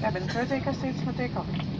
cabin. Third take steeds stage for takeoff.